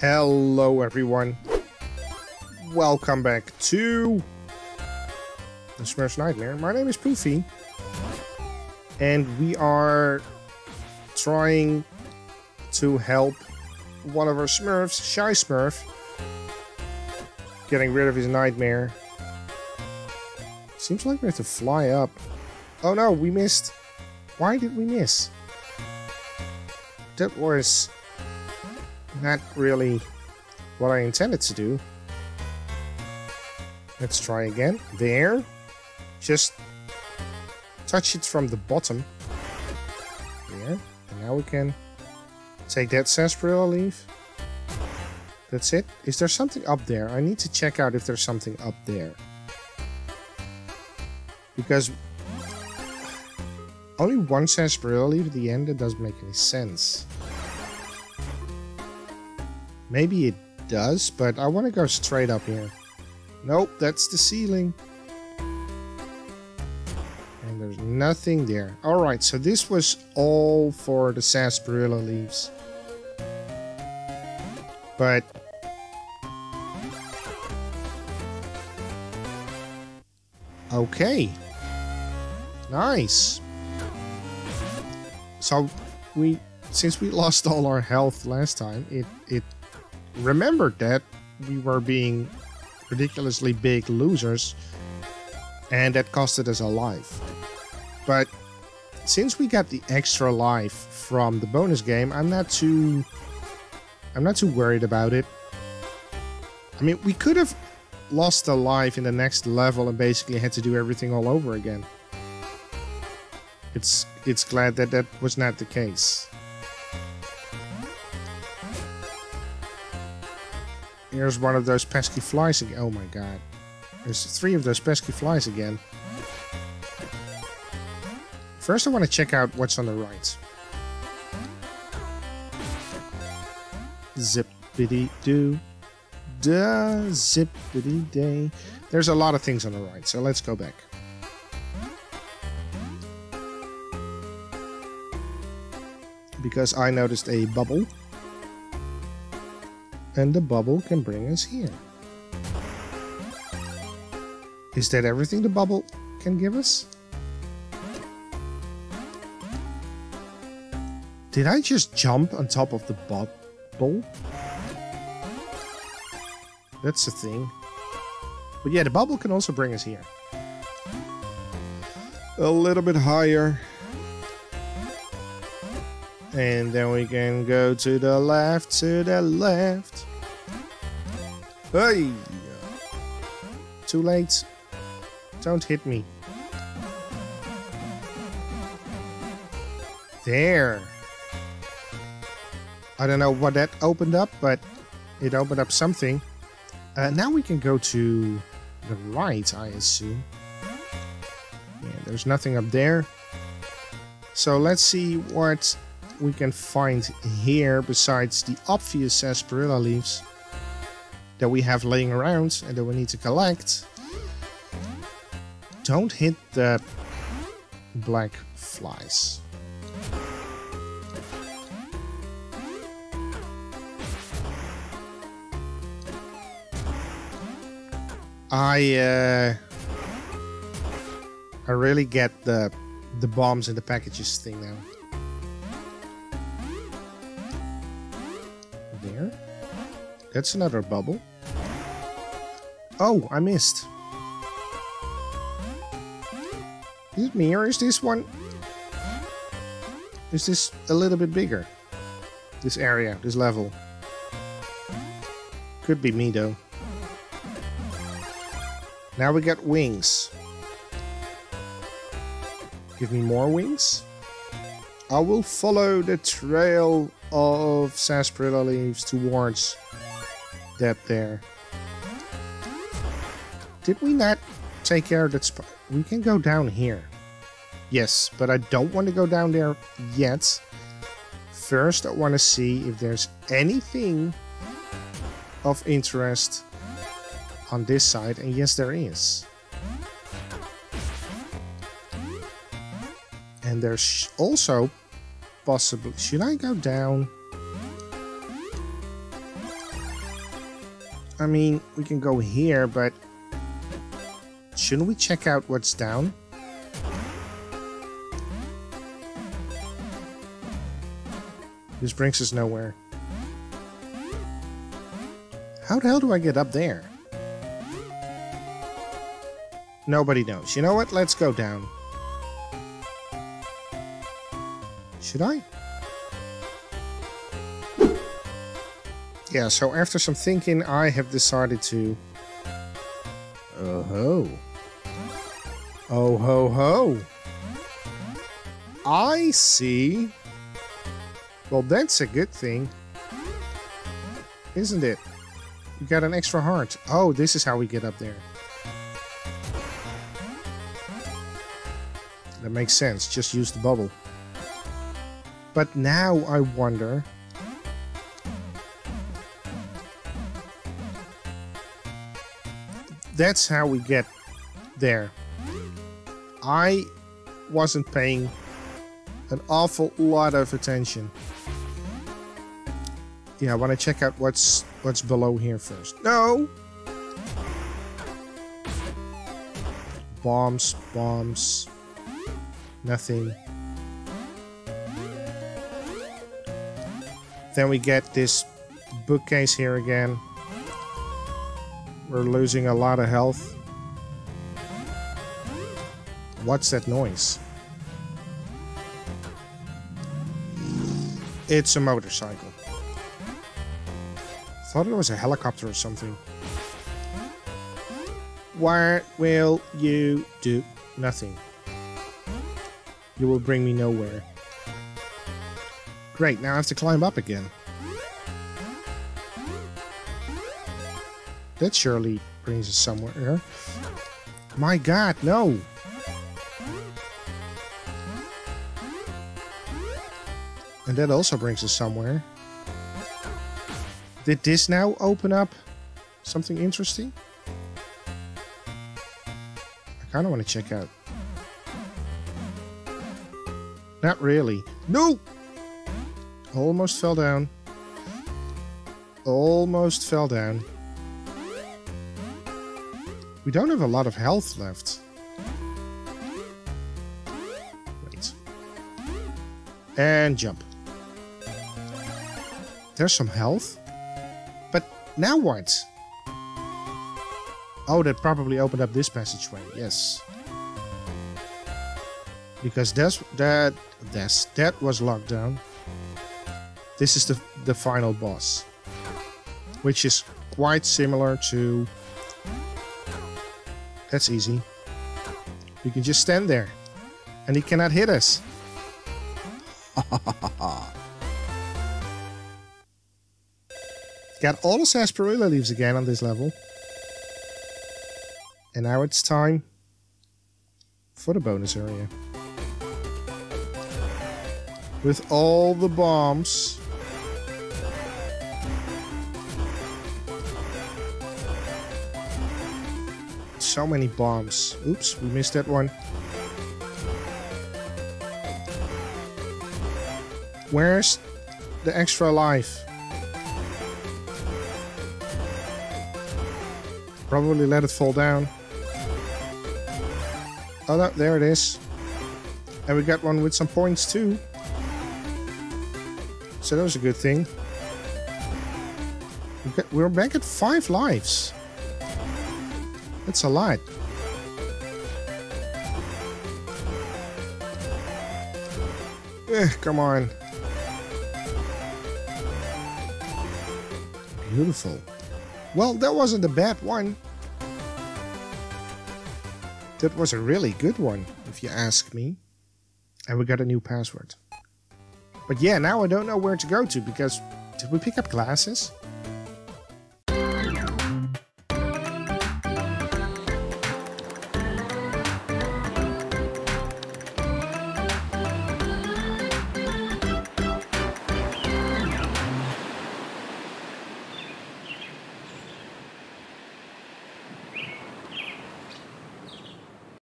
Hello everyone. Welcome back to the Smurfs Nightmare. My name is Poofy. And we are trying to help one of our Smurfs, Shy Smurf, getting rid of his nightmare. Seems like we have to fly up. Oh no, we missed. Why did we miss? That was not really what I intended to do. Let's try again. There. Just touch it from the bottom. There. And now we can take that sarsaparilla leaf. That's it. Is there something up there? I need to check out if there's something up there. Because only one sarsaparilla leaf at the end, that doesn't make any sense. Maybe it does, but I want to go straight up here. Nope, that's the ceiling. And there's nothing there. Alright, so this was all for the sarsaparilla leaves. But... Okay. Nice. So, we... Since we lost all our health last time, it, it remembered that we were being ridiculously big losers and that costed us a life. But since we got the extra life from the bonus game, I'm not too I'm not too worried about it. I mean, we could have lost a life in the next level and basically had to do everything all over again. It's it's glad that that was not the case. Here's one of those pesky flies again. Oh my god. There's three of those pesky flies again. First I want to check out what's on the right. Zippity doo. Da zippity day. There's a lot of things on the right, so let's go back. Because I noticed a bubble and the bubble can bring us here. Is that everything the bubble can give us? Did I just jump on top of the bubble? That's the thing. But yeah, the bubble can also bring us here. A little bit higher. And then we can go to the left, to the left. Hey! Too late. Don't hit me. There. I don't know what that opened up, but it opened up something. Uh, now we can go to the right, I assume. Yeah, there's nothing up there. So let's see what we can find here besides the obvious sarsaparilla leaves that we have laying around and that we need to collect. Don't hit the black flies. I uh, I really get the the bombs and the packages thing now. There. That's another bubble. Oh, I missed. Is it me or is this one... Is this a little bit bigger? This area, this level. Could be me though. Now we got wings. Give me more wings. I will follow the trail of sarsaparilla leaves towards that there. Did we not take care of that spot? We can go down here. Yes, but I don't want to go down there yet. First, I want to see if there's anything of interest on this side. And yes, there is. And there's also possibly... Should I go down? I mean, we can go here, but shouldn't we check out what's down? This brings us nowhere. How the hell do I get up there? Nobody knows. You know what? Let's go down. Should I? Yeah, so after some thinking, I have decided to... Oh ho. Oh ho ho. I see. Well, that's a good thing. Isn't it? We got an extra heart. Oh, this is how we get up there. That makes sense. Just use the bubble. But now I wonder... That's how we get there. I wasn't paying an awful lot of attention. Yeah, I want to check out what's what's below here first. No! Bombs, bombs. Nothing. Then we get this bookcase here again. We're losing a lot of health. What's that noise? It's a motorcycle. Thought it was a helicopter or something. What will you do? Nothing. You will bring me nowhere. Great, now I have to climb up again. That surely brings us somewhere. My god, no! And that also brings us somewhere. Did this now open up something interesting? I kind of want to check out. Not really. No! Almost fell down. Almost fell down. We don't have a lot of health left. Wait. And jump. There's some health. But now what? Oh, that probably opened up this passageway. Yes. Because that's that that's that was locked down. This is the the final boss, which is quite similar to. That's easy. We can just stand there, and he cannot hit us. Got all the sarsaparilla leaves again on this level. And now it's time for the bonus area. With all the bombs. So many bombs. Oops, we missed that one. Where's the extra life? Probably let it fall down. Oh no, there it is. And we got one with some points too. So that was a good thing. We're back at five lives. That's a lot. Eh, come on. Beautiful. Well, that wasn't a bad one. That was a really good one, if you ask me. And we got a new password. But yeah, now I don't know where to go to because... Did we pick up glasses?